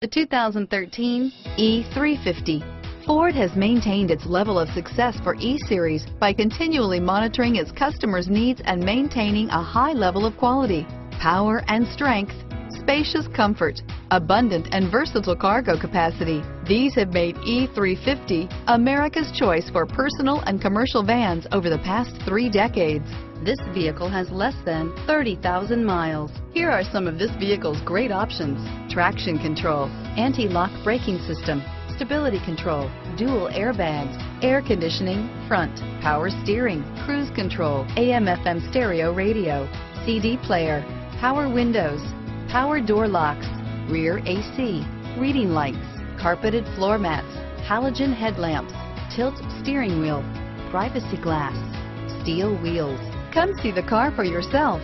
The 2013 E350. Ford has maintained its level of success for E-Series by continually monitoring its customers' needs and maintaining a high level of quality, power and strength, spacious comfort, abundant and versatile cargo capacity. These have made E350 America's choice for personal and commercial vans over the past three decades. This vehicle has less than 30,000 miles. Here are some of this vehicle's great options. Traction control, anti-lock braking system, stability control, dual airbags, air conditioning, front, power steering, cruise control, AM FM stereo radio, CD player, power windows, power door locks, rear AC, reading lights, carpeted floor mats, halogen headlamps, tilt steering wheel, privacy glass, steel wheels. Come see the car for yourself.